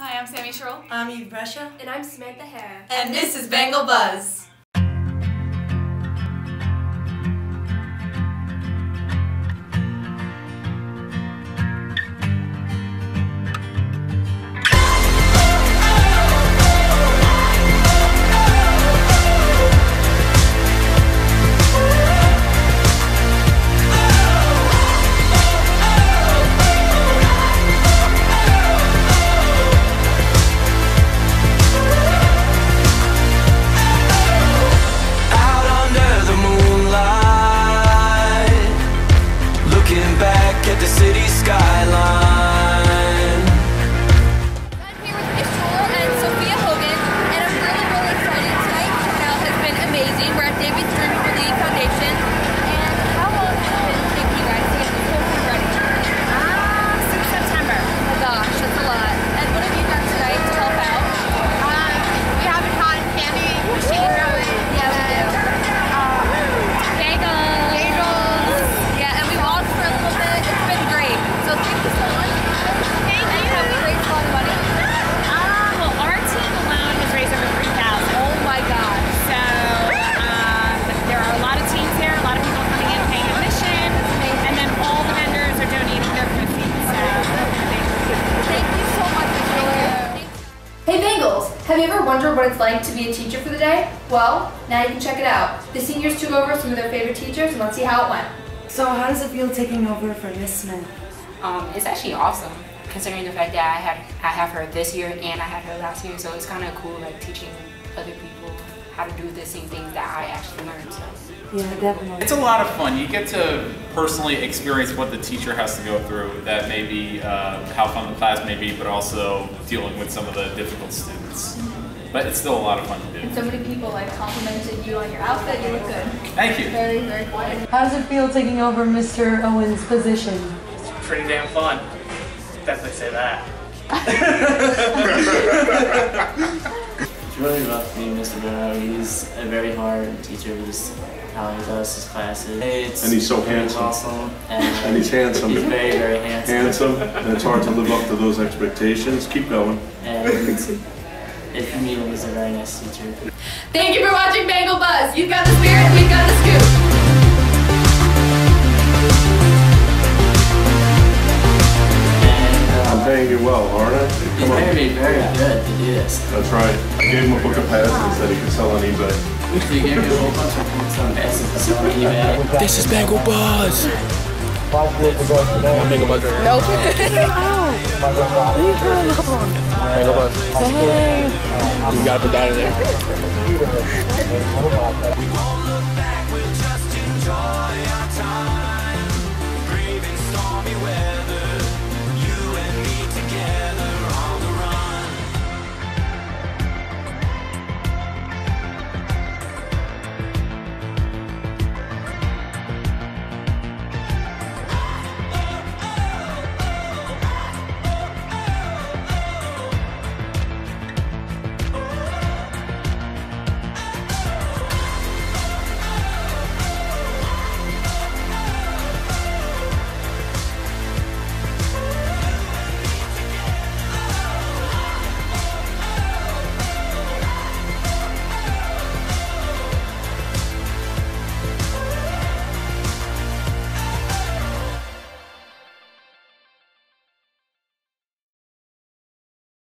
Hi, I'm Sammy Sherrill. I'm Eve Brescia. And I'm Samantha Hare. And this is Bengal Buzz. Have you ever wondered what it's like to be a teacher for the day? Well, now you can check it out. The seniors took over some of their favorite teachers and let's see how it went. So how does it feel taking over for Miss Smith? Um, it's actually awesome considering the fact that I had I have her this year and I had her last year, so it's kind of cool like teaching other people how to do the same things that I actually learned. So. Yeah, definitely. It's a lot of fun. You get to personally experience what the teacher has to go through. That may be uh, how fun the class may be, but also dealing with some of the difficult students. But it's still a lot of fun to do. And So many people like complimented you on your outfit. You look good. Thank you. Very, very good. How does it feel taking over Mr. Owen's position? It's pretty damn fun. Definitely say that. hard just how he does his classes. It's And he's so handsome. Awesome. And, And he's handsome. He's very, very handsome. Handsome, and it's hard to live up to those expectations. Keep going. And if you meet him, he's a very nice teacher. Thank you for watching Bengal Buzz. You've got the spirit, we've got the scoop. And I'm uh, paying you well, aren't I? he's Come on. very, very good to do this. That's right. I gave him a book of passes that he could sell on eBay. So he gave me a whole bunch of books on passes on eBay. This is Bengal Buzz. You gotta put that in there. We won't look back, we'll just enjoy our time.